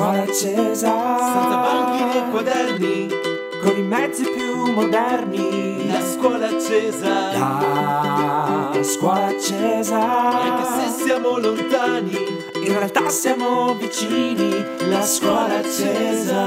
scuola accesa, senza banchi né quaderni, con i mezzi più moderni. la scuola accesa. La scuola accesa, E anche se siamo lontani, in realtà siamo vicini. La scuola accesa.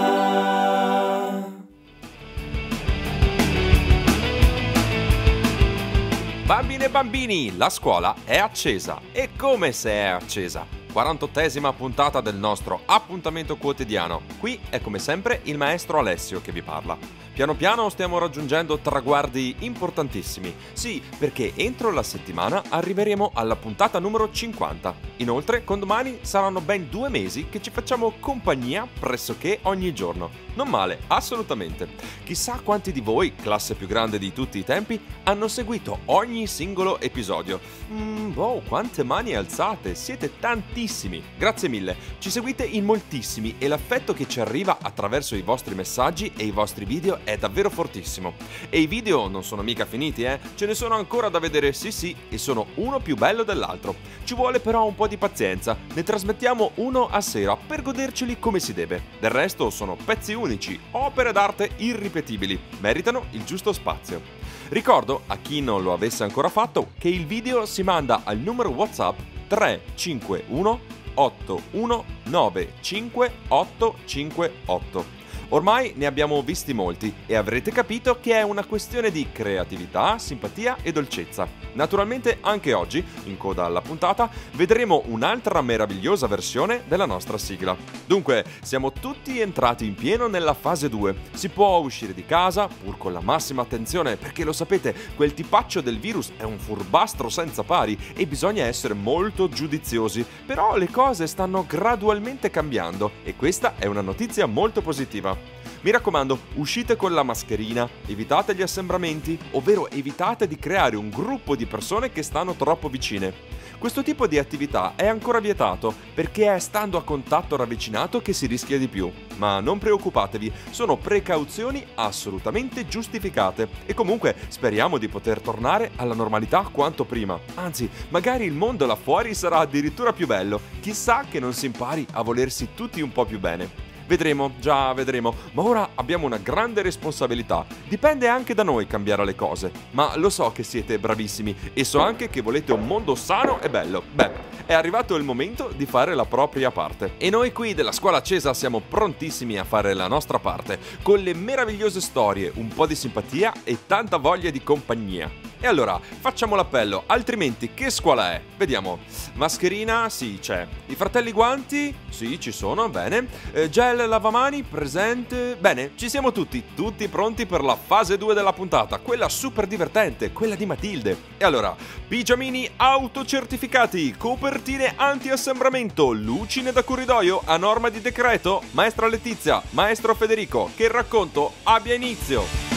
Bambine e bambini, la scuola è accesa. E come se è accesa? 48esima puntata del nostro appuntamento quotidiano. Qui è come sempre il maestro Alessio che vi parla. Piano piano stiamo raggiungendo traguardi importantissimi. Sì, perché entro la settimana arriveremo alla puntata numero 50. Inoltre, con domani saranno ben due mesi che ci facciamo compagnia pressoché ogni giorno. Non male, assolutamente. Chissà quanti di voi, classe più grande di tutti i tempi, hanno seguito ogni singolo episodio. Mm, wow, quante mani alzate, siete tantissimi. Grazie mille, ci seguite in moltissimi e l'affetto che ci arriva attraverso i vostri messaggi e i vostri video è davvero fortissimo. E i video non sono mica finiti, eh? Ce ne sono ancora da vedere, sì sì, e sono uno più bello dell'altro. Ci vuole però un po' di pazienza, ne trasmettiamo uno a sera per goderceli come si deve. Del resto sono pezzi unici, opere d'arte irripetibili, meritano il giusto spazio. Ricordo, a chi non lo avesse ancora fatto, che il video si manda al numero WhatsApp 351 8195 858. Ormai ne abbiamo visti molti e avrete capito che è una questione di creatività, simpatia e dolcezza. Naturalmente anche oggi, in coda alla puntata, vedremo un'altra meravigliosa versione della nostra sigla. Dunque, siamo tutti entrati in pieno nella fase 2. Si può uscire di casa, pur con la massima attenzione, perché lo sapete, quel tipaccio del virus è un furbastro senza pari e bisogna essere molto giudiziosi. Però le cose stanno gradualmente cambiando e questa è una notizia molto positiva. Mi raccomando, uscite con la mascherina, evitate gli assembramenti, ovvero evitate di creare un gruppo di persone che stanno troppo vicine. Questo tipo di attività è ancora vietato perché è stando a contatto ravvicinato che si rischia di più. Ma non preoccupatevi, sono precauzioni assolutamente giustificate e comunque speriamo di poter tornare alla normalità quanto prima. Anzi, magari il mondo là fuori sarà addirittura più bello. Chissà che non si impari a volersi tutti un po' più bene. Vedremo, già vedremo, ma ora abbiamo una grande responsabilità. Dipende anche da noi cambiare le cose, ma lo so che siete bravissimi e so anche che volete un mondo sano e bello. Beh, è arrivato il momento di fare la propria parte. E noi qui della scuola accesa siamo prontissimi a fare la nostra parte, con le meravigliose storie, un po' di simpatia e tanta voglia di compagnia. E allora, facciamo l'appello, altrimenti che scuola è? Vediamo. Mascherina? Sì, c'è. I fratelli guanti? Sì, ci sono, bene. Eh, gel lavamani? Presente? Bene, ci siamo tutti, tutti pronti per la fase 2 della puntata, quella super divertente, quella di Matilde. E allora, pigiamini autocertificati, copertine anti-assembramento, lucine da corridoio a norma di decreto. Maestra Letizia, maestro Federico, che il racconto abbia inizio.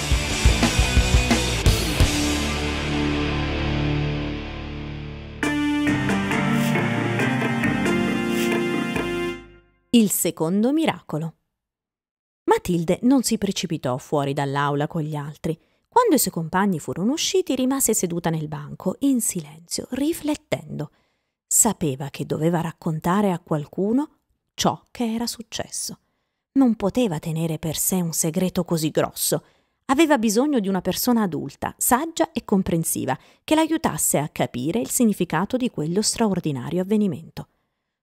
Il secondo miracolo. Matilde non si precipitò fuori dall'aula con gli altri. Quando i suoi compagni furono usciti, rimase seduta nel banco, in silenzio, riflettendo. Sapeva che doveva raccontare a qualcuno ciò che era successo. Non poteva tenere per sé un segreto così grosso. Aveva bisogno di una persona adulta, saggia e comprensiva, che l'aiutasse a capire il significato di quello straordinario avvenimento.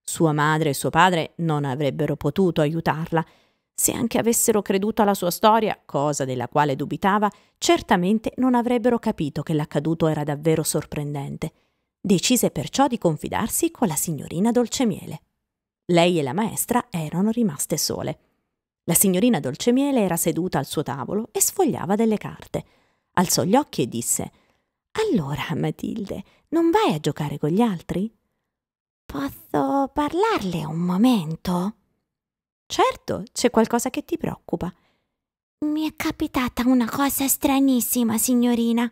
Sua madre e suo padre non avrebbero potuto aiutarla. Se anche avessero creduto alla sua storia, cosa della quale dubitava, certamente non avrebbero capito che l'accaduto era davvero sorprendente. Decise perciò di confidarsi con la signorina Dolcemiele. Lei e la maestra erano rimaste sole. La signorina Dolcemiele era seduta al suo tavolo e sfogliava delle carte. Alzò gli occhi e disse Allora, Matilde, non vai a giocare con gli altri? Posso parlarle un momento? Certo, c'è qualcosa che ti preoccupa. Mi è capitata una cosa stranissima, signorina.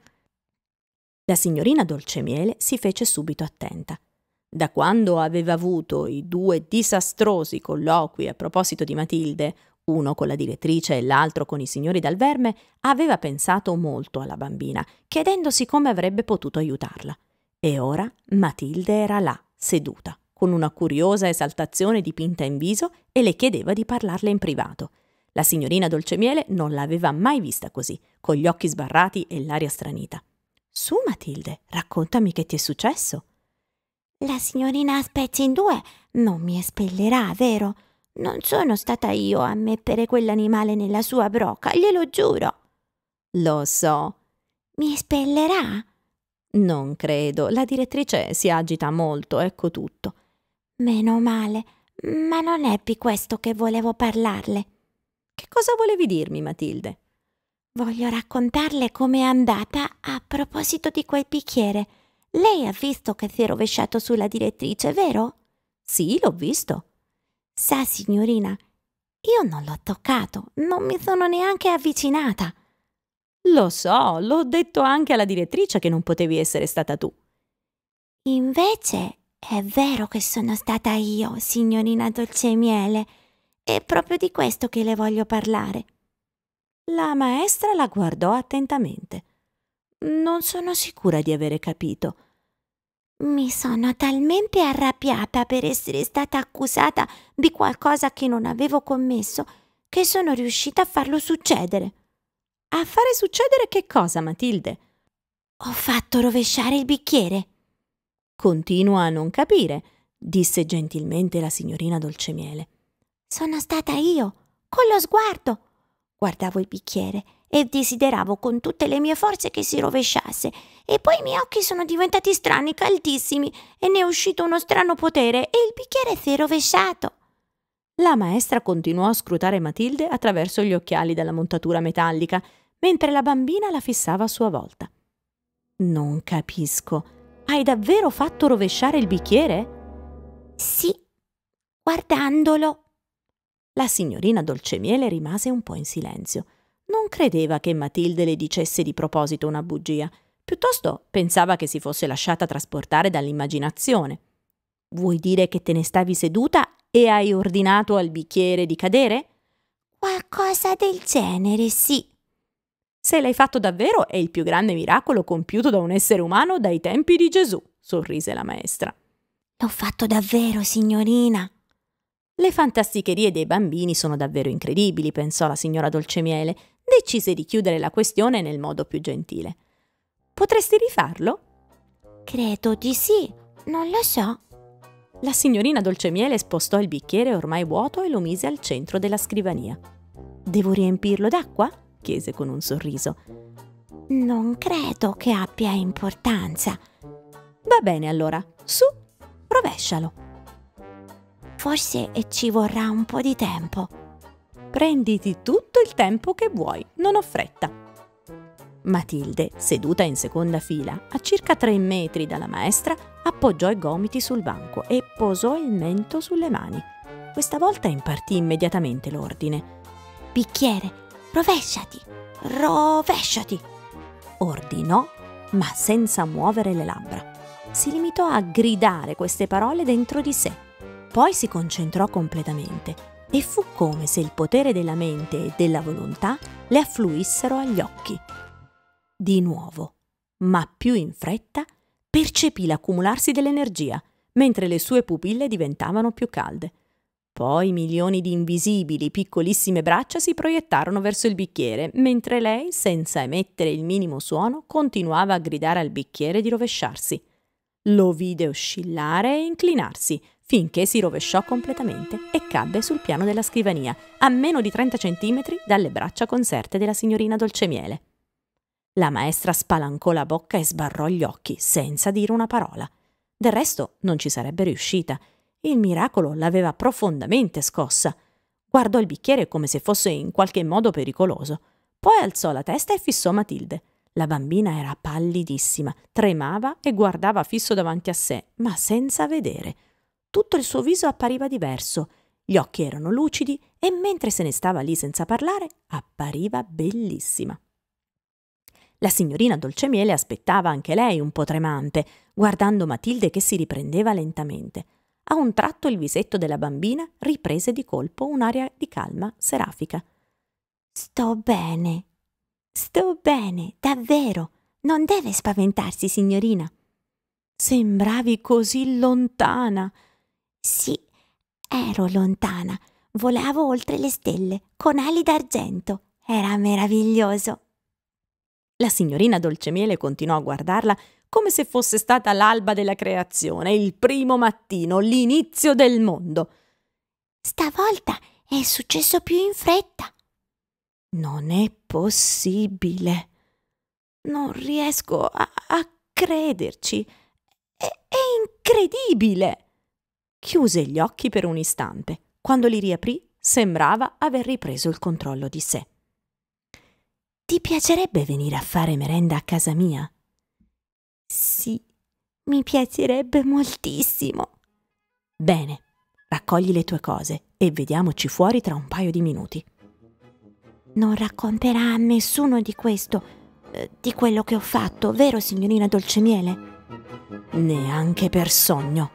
La signorina Dolcemiele si fece subito attenta. Da quando aveva avuto i due disastrosi colloqui a proposito di Matilde, uno con la direttrice e l'altro con i signori dal verme, aveva pensato molto alla bambina, chiedendosi come avrebbe potuto aiutarla. E ora Matilde era là, seduta, con una curiosa esaltazione dipinta in viso e le chiedeva di parlarle in privato. La signorina Dolcemiele non l'aveva mai vista così, con gli occhi sbarrati e l'aria stranita. Su, Matilde, raccontami che ti è successo. La signorina Spezzi in due non mi espellerà, vero? Non sono stata io a mettere quell'animale nella sua brocca, glielo giuro. Lo so. Mi espellerà? Non credo. La direttrice si agita molto, ecco tutto. Meno male, ma non è di questo che volevo parlarle. Che cosa volevi dirmi, Matilde? Voglio raccontarle com'è andata a proposito di quel bicchiere. Lei ha visto che si è rovesciato sulla direttrice, vero? Sì, l'ho visto. Sa, signorina, io non l'ho toccato, non mi sono neanche avvicinata. Lo so, l'ho detto anche alla direttrice che non potevi essere stata tu. Invece è vero che sono stata io, signorina Dolcemiele. È proprio di questo che le voglio parlare. La maestra la guardò attentamente. Non sono sicura di avere capito. Mi sono talmente arrabbiata per essere stata accusata di qualcosa che non avevo commesso che sono riuscita a farlo succedere. A fare succedere che cosa, Matilde? Ho fatto rovesciare il bicchiere. Continuo a non capire, disse gentilmente la signorina Dolcemiele. Sono stata io, con lo sguardo. Guardavo il bicchiere e desideravo con tutte le mie forze che si rovesciasse. E poi i miei occhi sono diventati strani, caldissimi, e ne è uscito uno strano potere e il bicchiere si è rovesciato. La maestra continuò a scrutare Matilde attraverso gli occhiali della montatura metallica, mentre la bambina la fissava a sua volta. Non capisco. Hai davvero fatto rovesciare il bicchiere? Sì, guardandolo. La signorina Dolcemiele rimase un po' in silenzio non credeva che Matilde le dicesse di proposito una bugia, piuttosto pensava che si fosse lasciata trasportare dall'immaginazione. Vuoi dire che te ne stavi seduta e hai ordinato al bicchiere di cadere? Qualcosa del genere, sì. Se l'hai fatto davvero è il più grande miracolo compiuto da un essere umano dai tempi di Gesù, sorrise la maestra. L'ho fatto davvero, signorina. Le fantasticherie dei bambini sono davvero incredibili, pensò la signora Dolcemiele, decise di chiudere la questione nel modo più gentile. Potresti rifarlo? Credo di sì, non lo so. La signorina Dolcemiele spostò il bicchiere ormai vuoto e lo mise al centro della scrivania. Devo riempirlo d'acqua? Chiese con un sorriso. Non credo che abbia importanza. Va bene allora, su, rovescialo. Forse ci vorrà un po' di tempo. Prenditi tutto il tempo che vuoi, non ho fretta. Matilde, seduta in seconda fila, a circa tre metri dalla maestra, appoggiò i gomiti sul banco e posò il mento sulle mani. Questa volta impartì immediatamente l'ordine. Bicchiere, rovesciati, rovesciati. Ordinò, ma senza muovere le labbra. Si limitò a gridare queste parole dentro di sé. Poi si concentrò completamente e fu come se il potere della mente e della volontà le affluissero agli occhi. Di nuovo, ma più in fretta, percepì l'accumularsi dell'energia, mentre le sue pupille diventavano più calde. Poi milioni di invisibili, piccolissime braccia si proiettarono verso il bicchiere, mentre lei, senza emettere il minimo suono, continuava a gridare al bicchiere di rovesciarsi. Lo vide oscillare e inclinarsi, finché si rovesciò completamente e cadde sul piano della scrivania, a meno di 30 centimetri dalle braccia conserte della signorina Dolcemiele. La maestra spalancò la bocca e sbarrò gli occhi, senza dire una parola. Del resto non ci sarebbe riuscita. Il miracolo l'aveva profondamente scossa. Guardò il bicchiere come se fosse in qualche modo pericoloso. Poi alzò la testa e fissò Matilde. La bambina era pallidissima, tremava e guardava fisso davanti a sé, ma senza vedere. Tutto il suo viso appariva diverso, gli occhi erano lucidi e mentre se ne stava lì senza parlare, appariva bellissima. La signorina Dolcemiele aspettava anche lei un po' tremante, guardando Matilde che si riprendeva lentamente. A un tratto il visetto della bambina riprese di colpo un'aria di calma serafica. Sto bene. Sto bene, davvero. Non deve spaventarsi, signorina. Sembravi così lontana. Sì, ero lontana, volavo oltre le stelle, con ali d'argento. Era meraviglioso. La signorina Dolcemiele continuò a guardarla come se fosse stata l'alba della creazione, il primo mattino, l'inizio del mondo. Stavolta è successo più in fretta. Non è possibile. Non riesco a, a crederci. È, è incredibile. Chiuse gli occhi per un istante. Quando li riaprì, sembrava aver ripreso il controllo di sé. Ti piacerebbe venire a fare merenda a casa mia? Sì, mi piacerebbe moltissimo. Bene, raccogli le tue cose e vediamoci fuori tra un paio di minuti. Non racconterà a nessuno di questo, eh, di quello che ho fatto, vero signorina Dolcemiele? Neanche per sogno.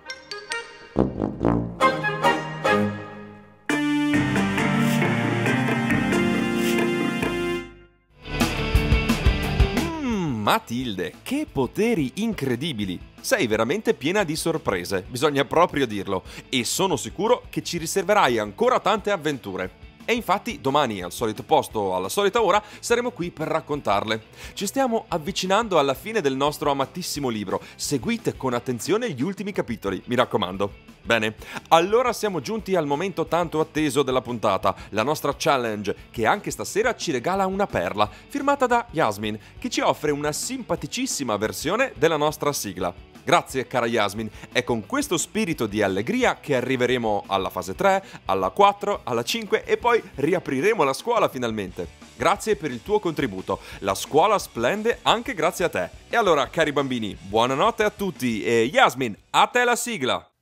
Matilde, che poteri incredibili! Sei veramente piena di sorprese, bisogna proprio dirlo, e sono sicuro che ci riserverai ancora tante avventure. E infatti domani al solito posto, alla solita ora, saremo qui per raccontarle. Ci stiamo avvicinando alla fine del nostro amatissimo libro. Seguite con attenzione gli ultimi capitoli, mi raccomando. Bene, allora siamo giunti al momento tanto atteso della puntata, la nostra challenge, che anche stasera ci regala una perla, firmata da Yasmin, che ci offre una simpaticissima versione della nostra sigla. Grazie cara Yasmin, è con questo spirito di allegria che arriveremo alla fase 3, alla 4, alla 5 e poi riapriremo la scuola finalmente. Grazie per il tuo contributo, la scuola splende anche grazie a te. E allora cari bambini, buonanotte a tutti e Yasmin, a te la sigla!